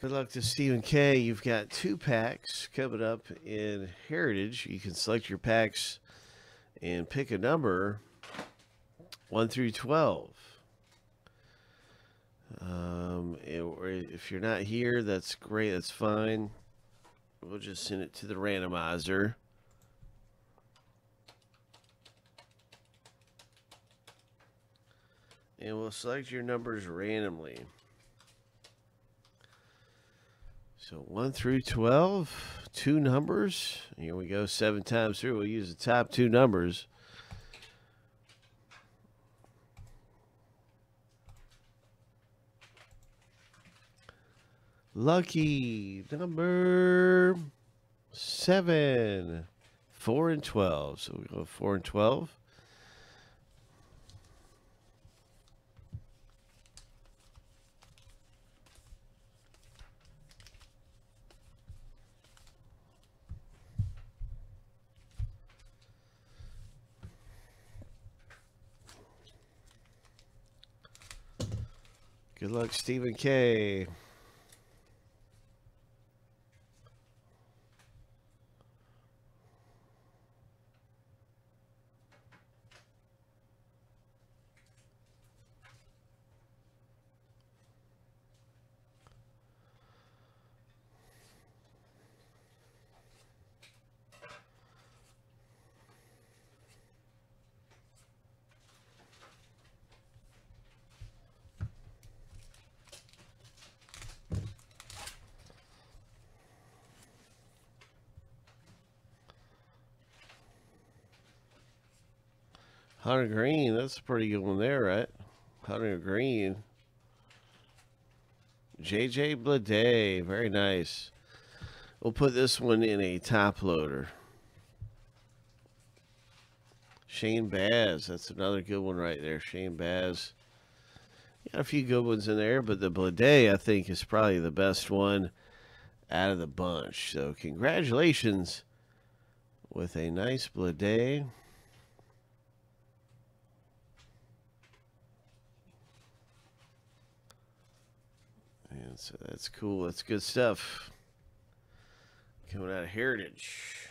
Good luck to Stephen K. You've got two packs coming up in Heritage. You can select your packs and pick a number 1 through 12. Um, if you're not here, that's great. That's fine. We'll just send it to the randomizer. And we'll select your numbers randomly. So 1 through 12, two numbers. Here we go, seven times through. We'll use the top two numbers. Lucky number seven, four and 12. So we go four and 12. Good luck, Stephen K. Hunter Greene, that's a pretty good one there, right? Hunter Greene. JJ Bleday, very nice. We'll put this one in a top loader. Shane Baz, that's another good one right there. Shane Baz. Got a few good ones in there, but the Bleday, I think, is probably the best one out of the bunch. So congratulations with a nice Bleday. So that's cool. That's good stuff. Coming out of Heritage.